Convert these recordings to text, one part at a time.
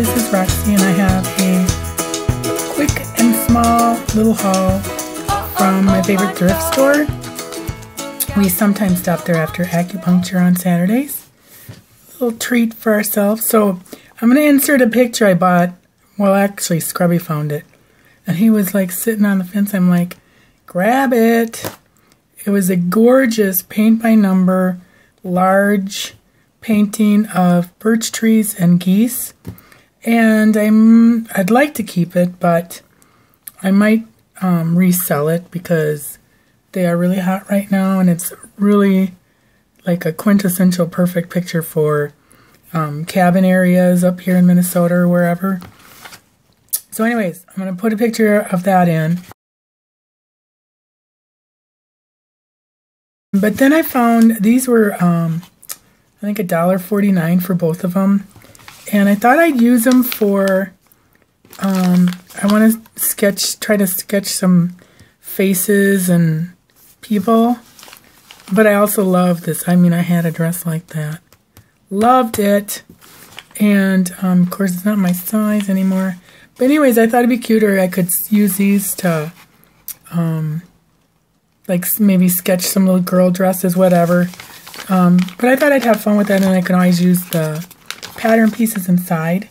this is Roxy and I have a quick and small little haul from my favorite thrift store. We sometimes stop there after acupuncture on Saturdays. Little treat for ourselves. So I'm going to insert a picture I bought. Well, actually, Scrubby found it. And he was like sitting on the fence. I'm like, grab it. It was a gorgeous paint by number, large painting of birch trees and geese. And I'm I'd like to keep it, but I might um, resell it because they are really hot right now, and it's really like a quintessential perfect picture for um, cabin areas up here in Minnesota or wherever. So, anyways, I'm gonna put a picture of that in. But then I found these were, um, I think, a dollar forty nine for both of them, and I thought I'd use them for. Um, I want to sketch, try to sketch some faces and people, but I also love this. I mean, I had a dress like that, loved it, and um, of course, it's not my size anymore. But anyways, I thought it'd be cuter. I could use these to. Um, like maybe sketch some little girl dresses, whatever. Um, but I thought I'd have fun with that, and I can always use the pattern pieces inside.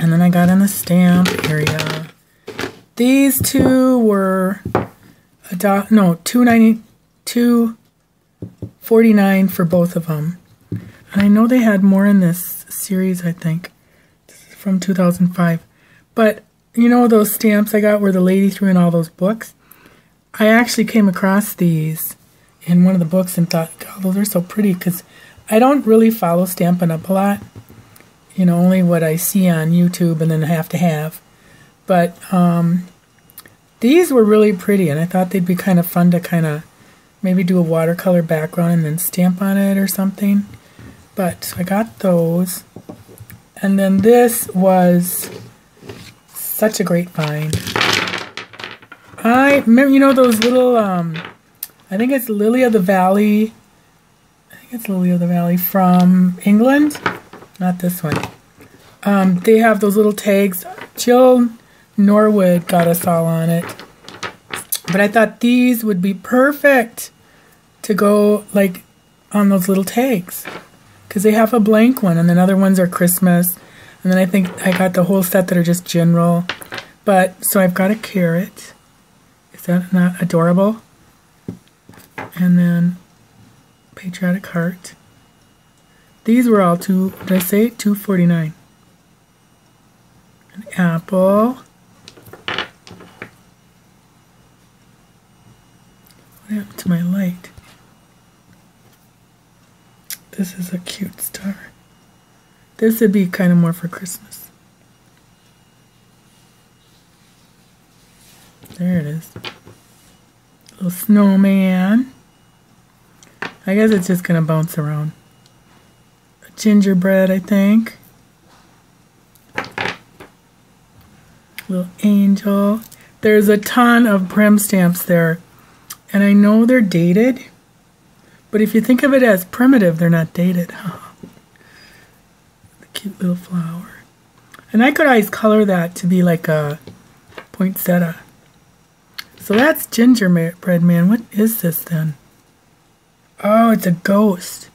And then I got in the stamp area. These two were a dot, no, two ninety, two forty nine for both of them. And I know they had more in this series. I think this is from two thousand five. But you know those stamps I got where the lady threw in all those books. I actually came across these in one of the books and thought, God, those are so pretty because I don't really follow Stampin' Up! a lot. You know, only what I see on YouTube and then have to have. But um, these were really pretty and I thought they'd be kind of fun to kind of maybe do a watercolor background and then stamp on it or something. But I got those. And then this was such a great find. I remember, you know, those little, um, I think it's Lily of the Valley. It's Lily of the Valley from England. Not this one. Um, they have those little tags. Jill Norwood got us all on it. But I thought these would be perfect to go, like, on those little tags. Because they have a blank one, and then other ones are Christmas. And then I think I got the whole set that are just general. But, so I've got a carrot. Is that not adorable? And then patriotic heart. These were all two, I say? 249 An apple. What happened to my light? This is a cute star. This would be kind of more for Christmas. There it is. Little snowman. I guess it's just going to bounce around. Gingerbread, I think. Little angel. There's a ton of prim stamps there. And I know they're dated. But if you think of it as primitive, they're not dated. the cute little flower. And I could always color that to be like a poinsettia. So that's gingerbread man. What is this then? Oh, it's a ghost.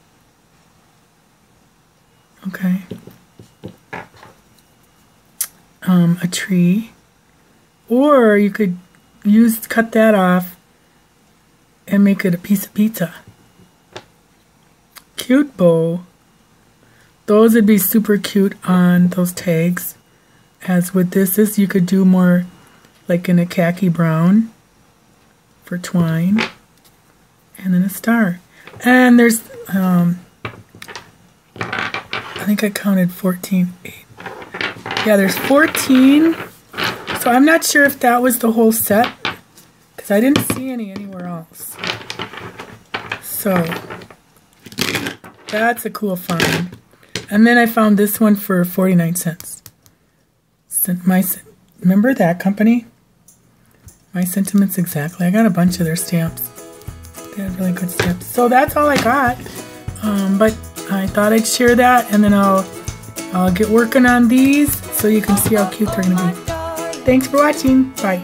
Okay. Um, a tree. Or you could use cut that off and make it a piece of pizza. Cute bow. Those would be super cute on those tags. As with this, this you could do more like in a khaki brown for twine and then a star and there's um I think I counted 14 eight. yeah there's 14 so I'm not sure if that was the whole set because I didn't see any anywhere else so that's a cool find and then I found this one for 49 cents my remember that company my sentiments exactly. I got a bunch of their stamps. Really good stamps. So that's all I got. Um, but I thought I'd share that and then I'll I'll get working on these so you can see how cute they're going to be. Thanks for watching. Bye.